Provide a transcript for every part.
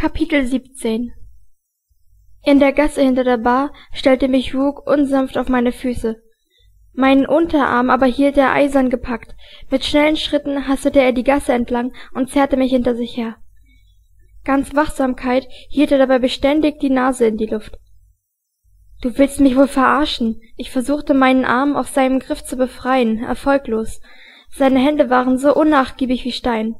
Kapitel 17 In der Gasse hinter der Bar stellte mich Rook unsanft auf meine Füße. Meinen Unterarm aber hielt er eisern gepackt. Mit schnellen Schritten hastete er die Gasse entlang und zerrte mich hinter sich her. Ganz Wachsamkeit hielt er dabei beständig die Nase in die Luft. Du willst mich wohl verarschen. Ich versuchte meinen Arm aus seinem Griff zu befreien, erfolglos. Seine Hände waren so unnachgiebig wie Stein.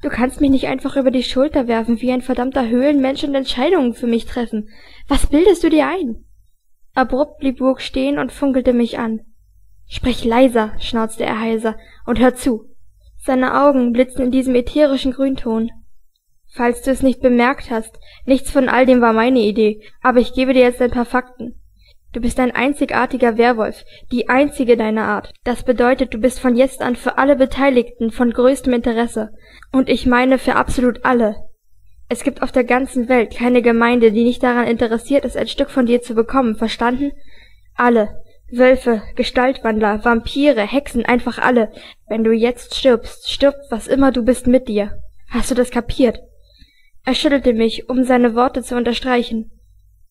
Du kannst mich nicht einfach über die Schulter werfen wie ein verdammter Höhlenmensch und Entscheidungen für mich treffen. Was bildest du dir ein? Abrupt blieb Burg stehen und funkelte mich an. Sprich leiser, schnauzte er heiser, und hör zu. Seine Augen blitzten in diesem ätherischen Grünton. Falls du es nicht bemerkt hast, nichts von all dem war meine Idee, aber ich gebe dir jetzt ein paar Fakten. Du bist ein einzigartiger Werwolf, die einzige deiner Art. Das bedeutet, du bist von jetzt an für alle Beteiligten von größtem Interesse. Und ich meine für absolut alle. Es gibt auf der ganzen Welt keine Gemeinde, die nicht daran interessiert ist, ein Stück von dir zu bekommen, verstanden? Alle. Wölfe, Gestaltwandler, Vampire, Hexen, einfach alle. Wenn du jetzt stirbst, stirbt was immer du bist mit dir. Hast du das kapiert? Er schüttelte mich, um seine Worte zu unterstreichen.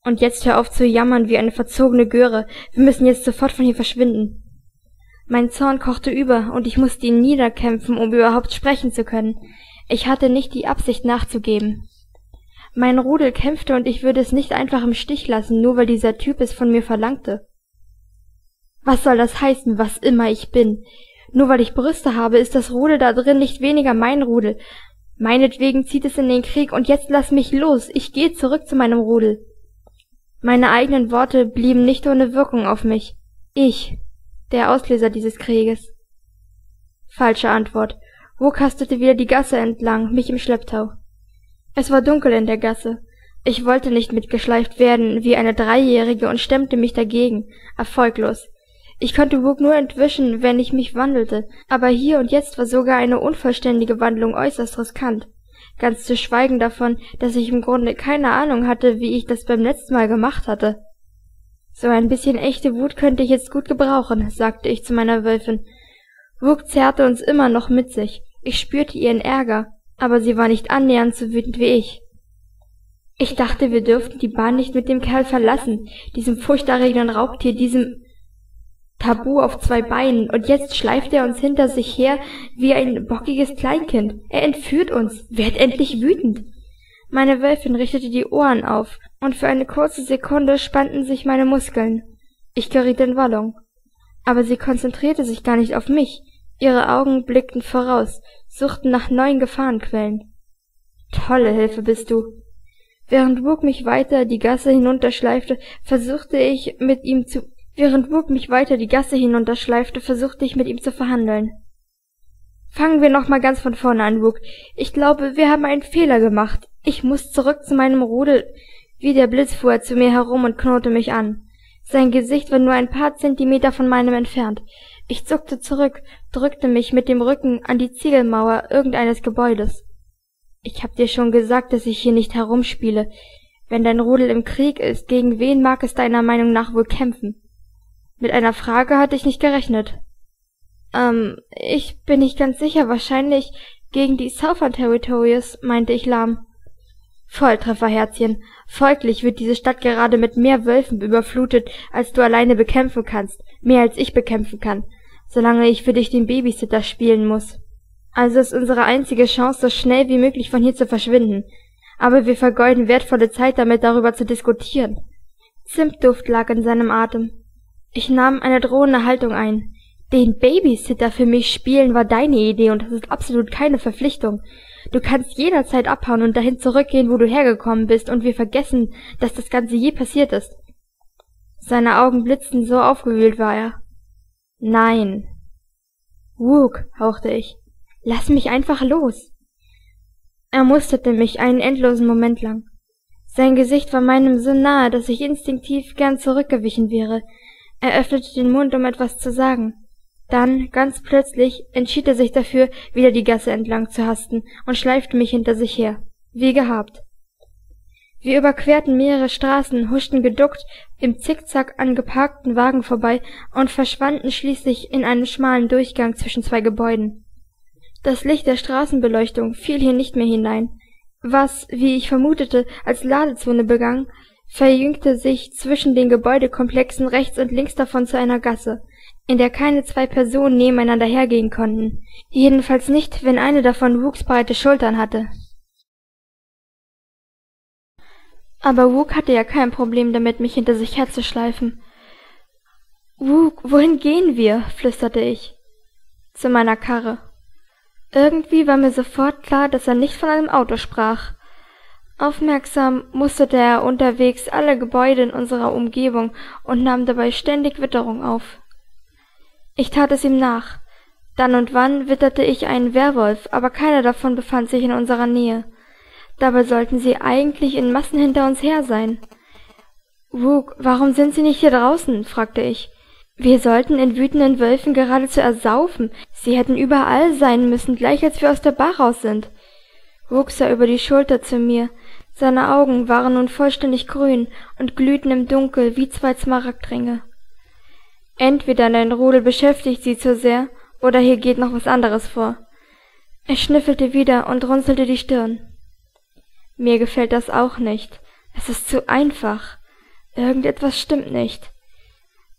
Und jetzt hör auf zu jammern wie eine verzogene Göre. Wir müssen jetzt sofort von hier verschwinden. Mein Zorn kochte über, und ich musste ihn niederkämpfen, um überhaupt sprechen zu können. Ich hatte nicht die Absicht nachzugeben. Mein Rudel kämpfte, und ich würde es nicht einfach im Stich lassen, nur weil dieser Typ es von mir verlangte. Was soll das heißen, was immer ich bin? Nur weil ich Brüste habe, ist das Rudel da drin nicht weniger mein Rudel. Meinetwegen zieht es in den Krieg, und jetzt lass mich los. Ich gehe zurück zu meinem Rudel. Meine eigenen Worte blieben nicht ohne Wirkung auf mich. Ich, der Auslöser dieses Krieges. Falsche Antwort. Ruck hastete wieder die Gasse entlang, mich im Schlepptau. Es war dunkel in der Gasse. Ich wollte nicht mitgeschleift werden wie eine Dreijährige und stemmte mich dagegen, erfolglos. Ich konnte Wook nur entwischen, wenn ich mich wandelte, aber hier und jetzt war sogar eine unvollständige Wandlung äußerst riskant ganz zu schweigen davon, dass ich im Grunde keine Ahnung hatte, wie ich das beim letzten Mal gemacht hatte. So ein bisschen echte Wut könnte ich jetzt gut gebrauchen, sagte ich zu meiner Wölfin. Wug zerrte uns immer noch mit sich. Ich spürte ihren Ärger, aber sie war nicht annähernd so wütend wie ich. Ich dachte, wir dürften die Bahn nicht mit dem Kerl verlassen, diesem furchterregenden Raubtier, diesem Tabu auf zwei Beinen, und jetzt schleift er uns hinter sich her wie ein bockiges Kleinkind. Er entführt uns. Werd endlich wütend. Meine Wölfin richtete die Ohren auf, und für eine kurze Sekunde spannten sich meine Muskeln. Ich geriet in Wallung. Aber sie konzentrierte sich gar nicht auf mich. Ihre Augen blickten voraus, suchten nach neuen Gefahrenquellen. Tolle Hilfe bist du. Während Wook mich weiter die Gasse hinunterschleifte, versuchte ich, mit ihm zu Während Wook mich weiter die Gasse hinunterschleifte, versuchte ich mit ihm zu verhandeln. Fangen wir noch mal ganz von vorne an, Wook. Ich glaube, wir haben einen Fehler gemacht. Ich muss zurück zu meinem Rudel. Wie der Blitz fuhr er zu mir herum und knurrte mich an. Sein Gesicht war nur ein paar Zentimeter von meinem entfernt. Ich zuckte zurück, drückte mich mit dem Rücken an die Ziegelmauer irgendeines Gebäudes. Ich hab dir schon gesagt, dass ich hier nicht herumspiele. Wenn dein Rudel im Krieg ist, gegen wen mag es deiner Meinung nach wohl kämpfen? Mit einer Frage hatte ich nicht gerechnet. Ähm, ich bin nicht ganz sicher, wahrscheinlich gegen die Southern Territories, meinte ich lahm. Volltreffer, Herzchen. Folglich wird diese Stadt gerade mit mehr Wölfen überflutet, als du alleine bekämpfen kannst, mehr als ich bekämpfen kann, solange ich für dich den Babysitter spielen muss. Also ist unsere einzige Chance, so schnell wie möglich von hier zu verschwinden. Aber wir vergeuden wertvolle Zeit damit, darüber zu diskutieren. Zimtduft lag in seinem Atem. Ich nahm eine drohende Haltung ein. Den Babysitter für mich spielen war deine Idee und das ist absolut keine Verpflichtung. Du kannst jederzeit abhauen und dahin zurückgehen, wo du hergekommen bist, und wir vergessen, dass das Ganze je passiert ist. Seine Augen blitzten, so aufgewühlt war er. Nein. Wook, hauchte ich. Lass mich einfach los. Er musterte mich einen endlosen Moment lang. Sein Gesicht war meinem so nahe, dass ich instinktiv gern zurückgewichen wäre, er öffnete den Mund, um etwas zu sagen. Dann, ganz plötzlich, entschied er sich dafür, wieder die Gasse entlang zu hasten und schleifte mich hinter sich her. Wie gehabt. Wir überquerten mehrere Straßen, huschten geduckt im Zickzack an geparkten Wagen vorbei und verschwanden schließlich in einem schmalen Durchgang zwischen zwei Gebäuden. Das Licht der Straßenbeleuchtung fiel hier nicht mehr hinein. was, wie ich vermutete, als Ladezone begann, verjüngte sich zwischen den Gebäudekomplexen rechts und links davon zu einer Gasse, in der keine zwei Personen nebeneinander hergehen konnten, jedenfalls nicht, wenn eine davon wuchsbreite Schultern hatte. Aber Wook hatte ja kein Problem damit, mich hinter sich herzuschleifen. Wook, wohin gehen wir? flüsterte ich. Zu meiner Karre. Irgendwie war mir sofort klar, dass er nicht von einem Auto sprach. Aufmerksam musterte er unterwegs alle Gebäude in unserer Umgebung und nahm dabei ständig Witterung auf. Ich tat es ihm nach. Dann und wann witterte ich einen Werwolf, aber keiner davon befand sich in unserer Nähe. Dabei sollten sie eigentlich in Massen hinter uns her sein. Wook, warum sind sie nicht hier draußen? fragte ich. Wir sollten in wütenden Wölfen geradezu ersaufen. Sie hätten überall sein müssen, gleich als wir aus der Bar raus sind. Wook sah über die Schulter zu mir. Seine Augen waren nun vollständig grün und glühten im Dunkel wie zwei Smaragdringe. Entweder dein Rudel beschäftigt sie zu sehr, oder hier geht noch was anderes vor. Er schnüffelte wieder und runzelte die Stirn. Mir gefällt das auch nicht. Es ist zu einfach. Irgendetwas stimmt nicht.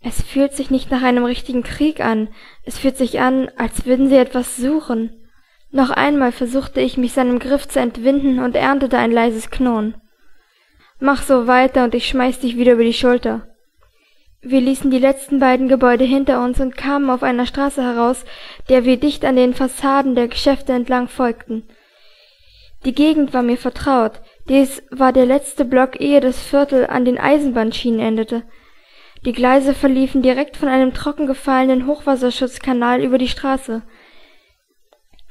Es fühlt sich nicht nach einem richtigen Krieg an. Es fühlt sich an, als würden sie etwas suchen. Noch einmal versuchte ich, mich seinem Griff zu entwinden und erntete ein leises Knurren. Mach so weiter und ich schmeiß dich wieder über die Schulter. Wir ließen die letzten beiden Gebäude hinter uns und kamen auf einer Straße heraus, der wir dicht an den Fassaden der Geschäfte entlang folgten. Die Gegend war mir vertraut. Dies war der letzte Block, ehe das Viertel an den Eisenbahnschienen endete. Die Gleise verliefen direkt von einem trockengefallenen Hochwasserschutzkanal über die Straße.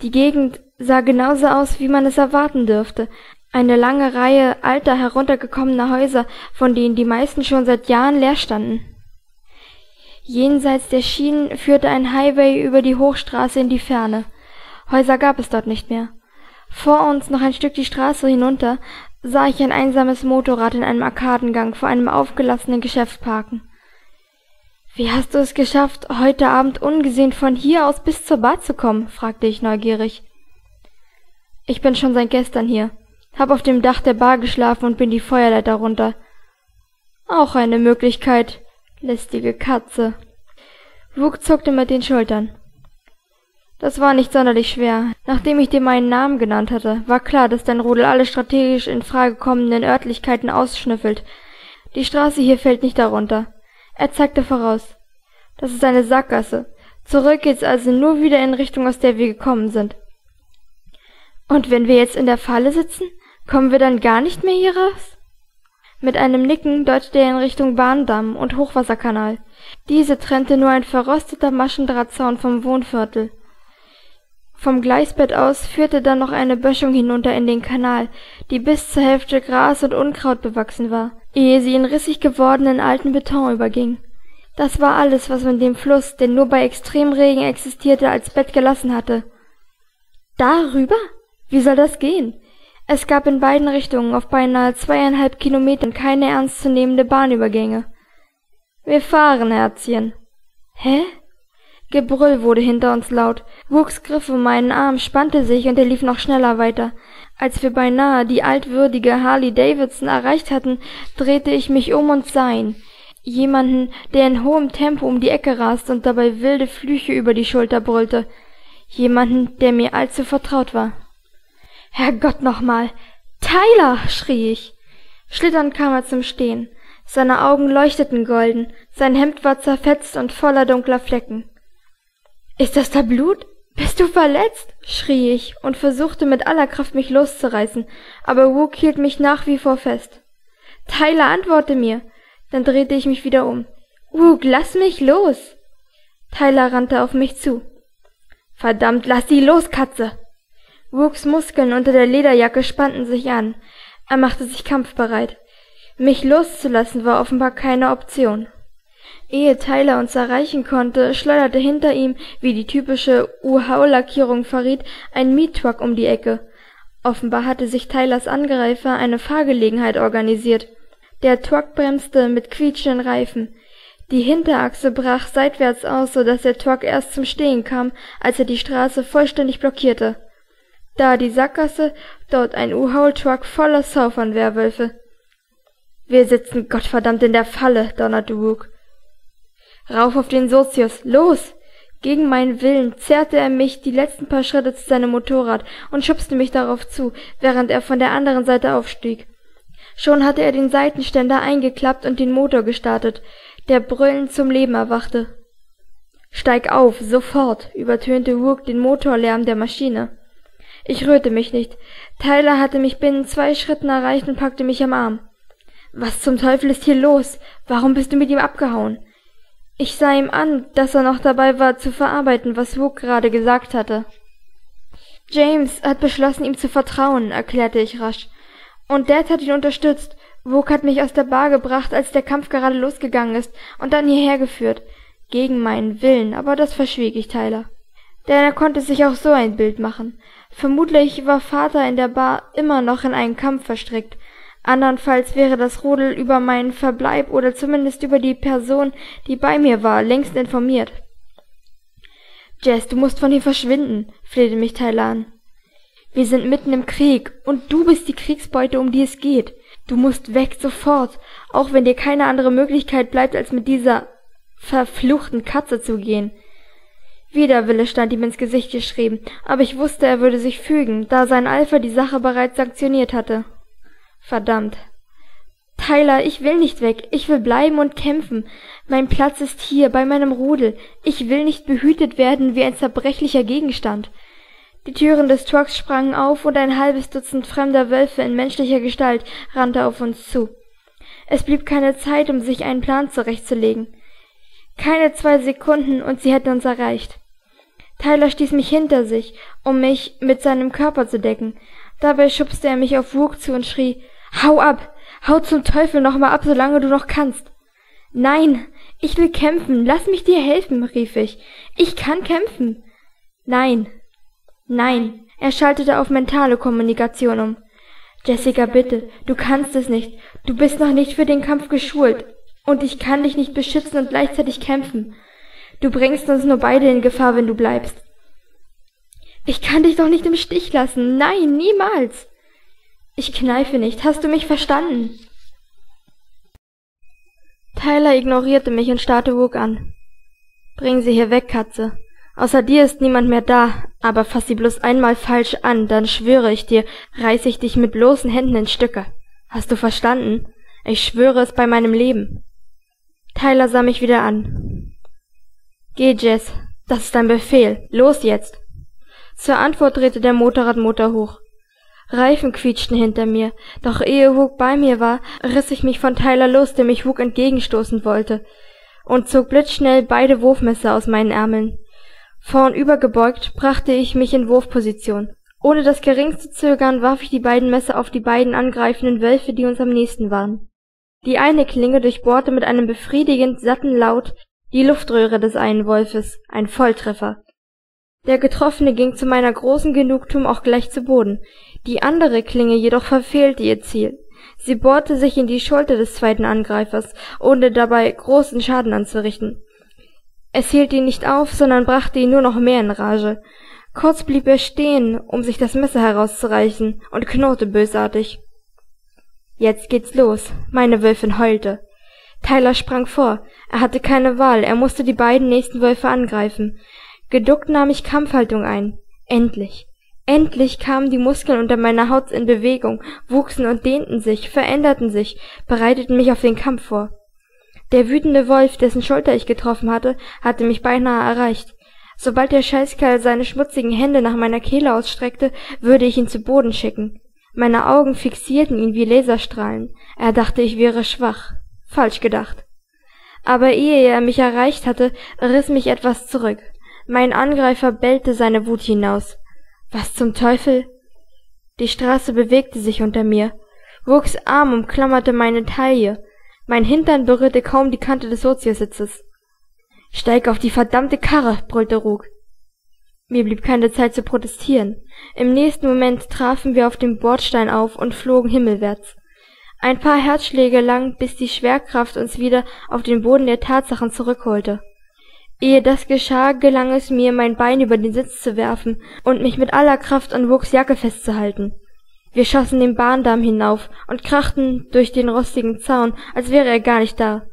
Die Gegend sah genauso aus, wie man es erwarten dürfte. Eine lange Reihe alter, heruntergekommener Häuser, von denen die meisten schon seit Jahren leer standen. Jenseits der Schienen führte ein Highway über die Hochstraße in die Ferne. Häuser gab es dort nicht mehr. Vor uns noch ein Stück die Straße hinunter sah ich ein einsames Motorrad in einem Arkadengang vor einem aufgelassenen Geschäft parken. Wie hast du es geschafft, heute Abend ungesehen von hier aus bis zur Bar zu kommen? fragte ich neugierig. Ich bin schon seit gestern hier, hab auf dem Dach der Bar geschlafen und bin die Feuerleiter runter. Auch eine Möglichkeit, lästige Katze. Wug zuckte mit den Schultern. Das war nicht sonderlich schwer. Nachdem ich dir meinen Namen genannt hatte, war klar, dass dein Rudel alle strategisch in Frage kommenden Örtlichkeiten ausschnüffelt. Die Straße hier fällt nicht darunter. Er zeigte voraus. Das ist eine Sackgasse. Zurück geht's also nur wieder in Richtung, aus der wir gekommen sind. Und wenn wir jetzt in der Falle sitzen, kommen wir dann gar nicht mehr hier raus? Mit einem Nicken deutete er in Richtung Bahndamm und Hochwasserkanal. Diese trennte nur ein verrosteter Maschendrahtzaun vom Wohnviertel. Vom Gleisbett aus führte dann noch eine Böschung hinunter in den Kanal, die bis zur Hälfte Gras und Unkraut bewachsen war ehe sie in rissig gewordenen alten Beton überging. Das war alles, was man dem Fluss, der nur bei Extremregen existierte, als Bett gelassen hatte. Darüber? Wie soll das gehen? Es gab in beiden Richtungen auf beinahe zweieinhalb Kilometern keine ernstzunehmende Bahnübergänge. Wir fahren, Herzchen. Hä? Gebrüll wurde hinter uns laut. Wuchs Griff um meinen Arm, spannte sich und er lief noch schneller weiter. Als wir beinahe die altwürdige Harley Davidson erreicht hatten, drehte ich mich um und sah ihn. Jemanden, der in hohem Tempo um die Ecke raste und dabei wilde Flüche über die Schulter brüllte. Jemanden, der mir allzu vertraut war. Herrgott nochmal! Tyler! schrie ich. Schlitternd kam er zum Stehen. Seine Augen leuchteten golden, sein Hemd war zerfetzt und voller dunkler Flecken. Ist das da Blut? Bist du verletzt? schrie ich und versuchte mit aller Kraft mich loszureißen, aber Wook hielt mich nach wie vor fest. Tyler, antworte mir. Dann drehte ich mich wieder um. Wook, lass mich los. Tyler rannte auf mich zu. Verdammt, lass sie los, Katze. Wooks Muskeln unter der Lederjacke spannten sich an. Er machte sich kampfbereit. Mich loszulassen war offenbar keine Option. Ehe Tyler uns erreichen konnte, schleuderte hinter ihm, wie die typische UV-Lackierung verriet, ein Miettruck um die Ecke. Offenbar hatte sich Tylers Angreifer eine Fahrgelegenheit organisiert. Der Truck bremste mit quietschenden Reifen. Die Hinterachse brach seitwärts aus, so dass der Truck erst zum Stehen kam, als er die Straße vollständig blockierte. Da die Sackgasse, dort ein U-Haul-Truck voller Southern-Werwölfe. Wir sitzen gottverdammt in der Falle, donnerte Rook. Rauf auf den Sozius, los! Gegen meinen Willen zerrte er mich die letzten paar Schritte zu seinem Motorrad und schubste mich darauf zu, während er von der anderen Seite aufstieg. Schon hatte er den Seitenständer eingeklappt und den Motor gestartet, der brüllend zum Leben erwachte. Steig auf, sofort, übertönte Rook den Motorlärm der Maschine. Ich rührte mich nicht. Tyler hatte mich binnen zwei Schritten erreicht und packte mich am Arm. Was zum Teufel ist hier los? Warum bist du mit ihm abgehauen? Ich sah ihm an, dass er noch dabei war zu verarbeiten, was Wook gerade gesagt hatte. James hat beschlossen, ihm zu vertrauen, erklärte ich rasch. Und Dad hat ihn unterstützt. Wook hat mich aus der Bar gebracht, als der Kampf gerade losgegangen ist, und dann hierher geführt. Gegen meinen Willen, aber das verschwieg ich Tyler. Denn er konnte sich auch so ein Bild machen. Vermutlich war Vater in der Bar immer noch in einen Kampf verstrickt, Andernfalls wäre das Rudel über meinen Verbleib oder zumindest über die Person, die bei mir war, längst informiert. Jess, du musst von hier verschwinden, flehte mich Tyler an. Wir sind mitten im Krieg, und du bist die Kriegsbeute, um die es geht. Du musst weg sofort, auch wenn dir keine andere Möglichkeit bleibt, als mit dieser verfluchten Katze zu gehen. Widerwille stand ihm ins Gesicht geschrieben, aber ich wusste, er würde sich fügen, da sein Alpha die Sache bereits sanktioniert hatte. Verdammt. Tyler, ich will nicht weg. Ich will bleiben und kämpfen. Mein Platz ist hier, bei meinem Rudel. Ich will nicht behütet werden wie ein zerbrechlicher Gegenstand. Die Türen des Trucks sprangen auf und ein halbes Dutzend fremder Wölfe in menschlicher Gestalt rannte auf uns zu. Es blieb keine Zeit, um sich einen Plan zurechtzulegen. Keine zwei Sekunden und sie hätten uns erreicht. Tyler stieß mich hinter sich, um mich mit seinem Körper zu decken. Dabei schubste er mich auf Rook zu und schrie, Hau ab! Hau zum Teufel noch mal ab, solange du noch kannst! Nein! Ich will kämpfen! Lass mich dir helfen! rief ich. Ich kann kämpfen! Nein! Nein! Er schaltete auf mentale Kommunikation um. Jessica, bitte, du kannst es nicht. Du bist noch nicht für den Kampf geschult. Und ich kann dich nicht beschützen und gleichzeitig kämpfen. Du bringst uns nur beide in Gefahr, wenn du bleibst. Ich kann dich doch nicht im Stich lassen. Nein, niemals. Ich kneife nicht. Hast du mich verstanden? Tyler ignorierte mich und starrte Wook an. Bring sie hier weg, Katze. Außer dir ist niemand mehr da, aber fass sie bloß einmal falsch an, dann schwöre ich dir, reiß ich dich mit bloßen Händen in Stücke. Hast du verstanden? Ich schwöre es bei meinem Leben. Tyler sah mich wieder an. Geh, Jess. Das ist dein Befehl. Los jetzt. Zur Antwort drehte der Motorradmotor hoch. Reifen quietschten hinter mir, doch ehe Hug bei mir war, riss ich mich von Tyler los, der mich Hug entgegenstoßen wollte, und zog blitzschnell beide Wurfmesser aus meinen Ärmeln. Vornübergebeugt brachte ich mich in Wurfposition. Ohne das geringste Zögern warf ich die beiden Messer auf die beiden angreifenden Wölfe, die uns am nächsten waren. Die eine Klinge durchbohrte mit einem befriedigend satten Laut die Luftröhre des einen Wolfes, ein Volltreffer. Der Getroffene ging zu meiner großen Genugtuung auch gleich zu Boden, die andere Klinge jedoch verfehlte ihr Ziel. Sie bohrte sich in die Schulter des zweiten Angreifers, ohne dabei großen Schaden anzurichten. Es hielt ihn nicht auf, sondern brachte ihn nur noch mehr in Rage. Kurz blieb er stehen, um sich das Messer herauszureichen, und knurrte bösartig. Jetzt geht's los. Meine Wölfin heulte. Tyler sprang vor. Er hatte keine Wahl, er musste die beiden nächsten Wölfe angreifen. Geduckt nahm ich Kampfhaltung ein. Endlich. Endlich kamen die Muskeln unter meiner Haut in Bewegung, wuchsen und dehnten sich, veränderten sich, bereiteten mich auf den Kampf vor. Der wütende Wolf, dessen Schulter ich getroffen hatte, hatte mich beinahe erreicht. Sobald der Scheißkerl seine schmutzigen Hände nach meiner Kehle ausstreckte, würde ich ihn zu Boden schicken. Meine Augen fixierten ihn wie Laserstrahlen. Er dachte, ich wäre schwach. Falsch gedacht. Aber ehe er mich erreicht hatte, riss mich etwas zurück. Mein Angreifer bellte seine Wut hinaus. Was zum Teufel? Die Straße bewegte sich unter mir. Wuchs Arm umklammerte meine Taille. Mein Hintern berührte kaum die Kante des Soziositzes. Steig auf die verdammte Karre, brüllte Rug. Mir blieb keine Zeit zu protestieren. Im nächsten Moment trafen wir auf dem Bordstein auf und flogen himmelwärts. Ein paar Herzschläge lang, bis die Schwerkraft uns wieder auf den Boden der Tatsachen zurückholte. Ehe das geschah, gelang es mir, mein Bein über den Sitz zu werfen und mich mit aller Kraft an Wooks Jacke festzuhalten. Wir schossen den Bahndamm hinauf und krachten durch den rostigen Zaun, als wäre er gar nicht da.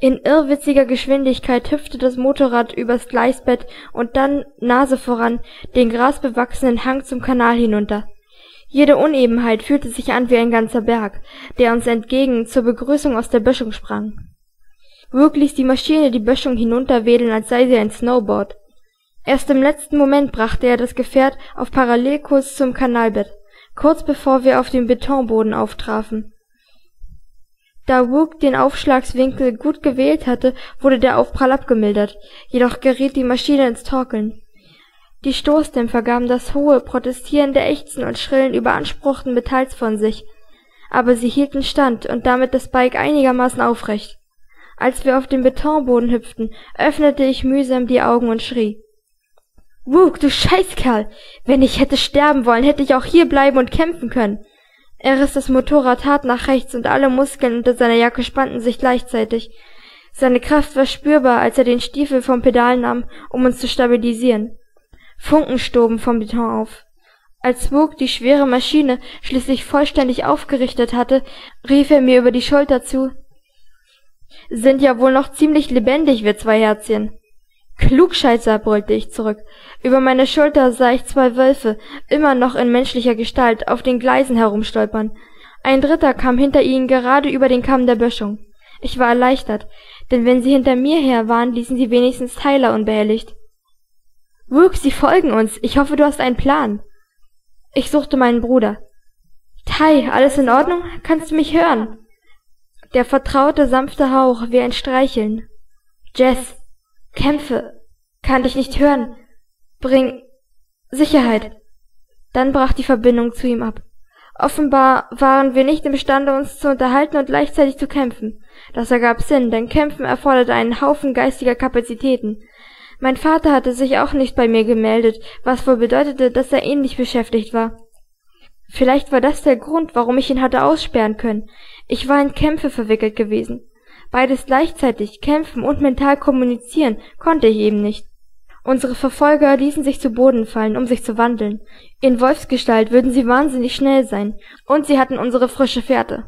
In irrwitziger Geschwindigkeit hüpfte das Motorrad übers Gleisbett und dann, Nase voran, den grasbewachsenen Hang zum Kanal hinunter. Jede Unebenheit fühlte sich an wie ein ganzer Berg, der uns entgegen zur Begrüßung aus der Böschung sprang. Brooke ließ die Maschine die Böschung hinunterwedeln, als sei sie ein Snowboard. Erst im letzten Moment brachte er das Gefährt auf Parallelkurs zum Kanalbett, kurz bevor wir auf dem Betonboden auftrafen. Da Wook den Aufschlagswinkel gut gewählt hatte, wurde der Aufprall abgemildert, jedoch geriet die Maschine ins Torkeln. Die Stoßdämpfer gaben das hohe, protestierende Ächzen und schrillen überanspruchten Metalls von sich, aber sie hielten stand und damit das Bike einigermaßen aufrecht. Als wir auf den Betonboden hüpften, öffnete ich mühsam die Augen und schrie. Wook, du Scheißkerl! Wenn ich hätte sterben wollen, hätte ich auch hier bleiben und kämpfen können. Er riss das Motorrad hart nach rechts und alle Muskeln unter seiner Jacke spannten sich gleichzeitig. Seine Kraft war spürbar, als er den Stiefel vom Pedal nahm, um uns zu stabilisieren. Funken stoben vom Beton auf. Als Wook die schwere Maschine schließlich vollständig aufgerichtet hatte, rief er mir über die Schulter zu Sind ja wohl noch ziemlich lebendig, wir zwei Herzchen. Klugscheißer, brüllte ich zurück. Über meine Schulter sah ich zwei Wölfe, immer noch in menschlicher Gestalt, auf den Gleisen herumstolpern. Ein dritter kam hinter ihnen gerade über den Kamm der Böschung. Ich war erleichtert, denn wenn sie hinter mir her waren, ließen sie wenigstens Tyler unbehelligt. Rook, sie folgen uns. Ich hoffe, du hast einen Plan. Ich suchte meinen Bruder. Ty, alles in Ordnung? Kannst du mich hören? Der vertraute, sanfte Hauch wie ein Streicheln. Jess, kämpfe. Kann dich nicht hören. Bring Sicherheit. Dann brach die Verbindung zu ihm ab. Offenbar waren wir nicht imstande, uns zu unterhalten und gleichzeitig zu kämpfen. Das ergab Sinn, denn Kämpfen erforderte einen Haufen geistiger Kapazitäten. Mein Vater hatte sich auch nicht bei mir gemeldet, was wohl bedeutete, dass er ähnlich beschäftigt war. Vielleicht war das der Grund, warum ich ihn hatte aussperren können. Ich war in Kämpfe verwickelt gewesen. Beides gleichzeitig, kämpfen und mental kommunizieren, konnte ich eben nicht. Unsere Verfolger ließen sich zu Boden fallen, um sich zu wandeln. In Wolfsgestalt würden sie wahnsinnig schnell sein, und sie hatten unsere frische Fährte.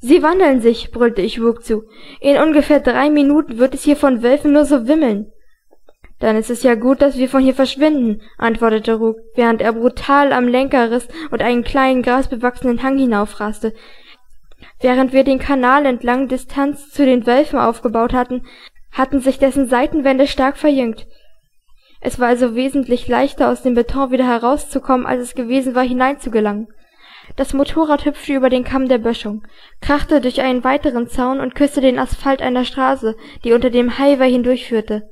Sie wandeln sich, brüllte ich Rook zu. In ungefähr drei Minuten wird es hier von Wölfen nur so wimmeln. Dann ist es ja gut, dass wir von hier verschwinden, antwortete Rook, während er brutal am Lenker riss und einen kleinen grasbewachsenen Hang hinaufraste. Während wir den Kanal entlang Distanz zu den Wölfen aufgebaut hatten, hatten sich dessen Seitenwände stark verjüngt. Es war also wesentlich leichter, aus dem Beton wieder herauszukommen, als es gewesen war, hineinzugelangen. Das Motorrad hüpfte über den Kamm der Böschung, krachte durch einen weiteren Zaun und küsste den Asphalt einer Straße, die unter dem Highway hindurchführte.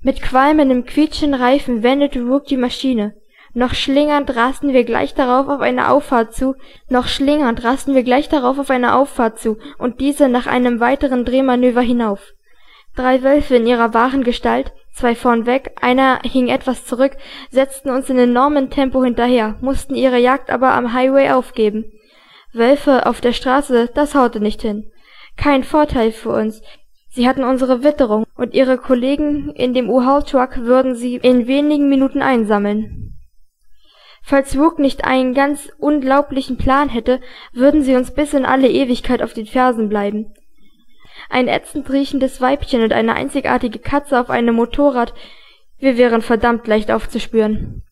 Mit qualmendem Quietschen Reifen wendete Rook die Maschine. Noch schlingernd rasten wir gleich darauf auf eine Auffahrt zu, noch schlingernd rasten wir gleich darauf auf eine Auffahrt zu und diese nach einem weiteren Drehmanöver hinauf. Drei Wölfe in ihrer wahren Gestalt, zwei vornweg, einer hing etwas zurück, setzten uns in enormem Tempo hinterher, mussten ihre Jagd aber am Highway aufgeben. Wölfe auf der Straße, das haute nicht hin. Kein Vorteil für uns. Sie hatten unsere Witterung, und ihre Kollegen in dem U-Haul-Truck würden sie in wenigen Minuten einsammeln. Falls Rook nicht einen ganz unglaublichen Plan hätte, würden sie uns bis in alle Ewigkeit auf den Fersen bleiben ein ätzend riechendes Weibchen und eine einzigartige Katze auf einem Motorrad, wir wären verdammt leicht aufzuspüren.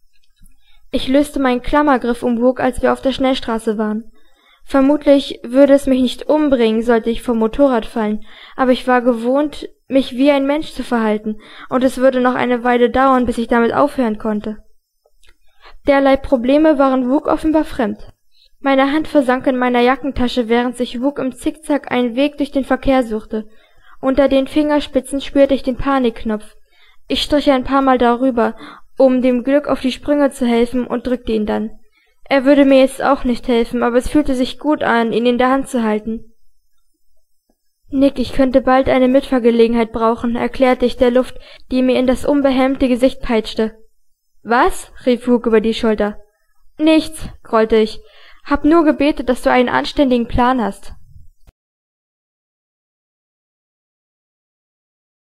Ich löste meinen Klammergriff um Brooke, als wir auf der Schnellstraße waren. Vermutlich würde es mich nicht umbringen, sollte ich vom Motorrad fallen, aber ich war gewohnt, mich wie ein Mensch zu verhalten, und es würde noch eine Weile dauern, bis ich damit aufhören konnte. Derlei Probleme waren Wook offenbar fremd. Meine Hand versank in meiner Jackentasche, während sich Wook im Zickzack einen Weg durch den Verkehr suchte. Unter den Fingerspitzen spürte ich den Panikknopf. Ich strich ein paar Mal darüber, um dem Glück auf die Sprünge zu helfen, und drückte ihn dann. Er würde mir jetzt auch nicht helfen, aber es fühlte sich gut an, ihn in der Hand zu halten. Nick, ich könnte bald eine Mitfahrgelegenheit brauchen, erklärte ich der Luft, die mir in das unbehelmte Gesicht peitschte. Was? rief Wook über die Schulter. Nichts, grollte ich. Hab nur gebetet, dass du einen anständigen Plan hast.